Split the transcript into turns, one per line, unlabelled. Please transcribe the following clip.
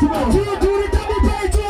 Come
on.